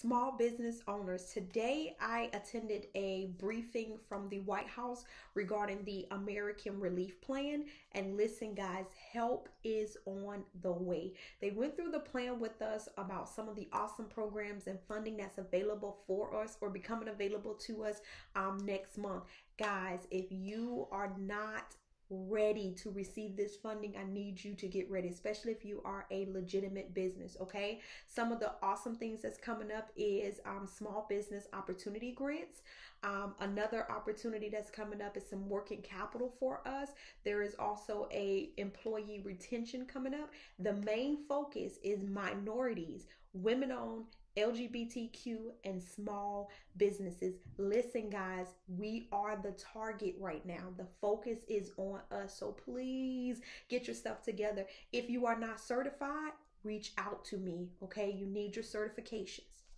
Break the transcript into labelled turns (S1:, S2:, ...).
S1: small business owners. Today, I attended a briefing from the White House regarding the American Relief Plan. And listen, guys, help is on the way. They went through the plan with us about some of the awesome programs and funding that's available for us or becoming available to us um, next month. Guys, if you are not ready to receive this funding, I need you to get ready, especially if you are a legitimate business. Okay. Some of the awesome things that's coming up is um, small business opportunity grants. Um, another opportunity that's coming up is some working capital for us. There is also a employee retention coming up. The main focus is minorities, women owned LGBTQ and small businesses. Listen, guys, we are the target right now. The focus is on us. So please get yourself together. If you are not certified, reach out to me. Okay. You need your certifications.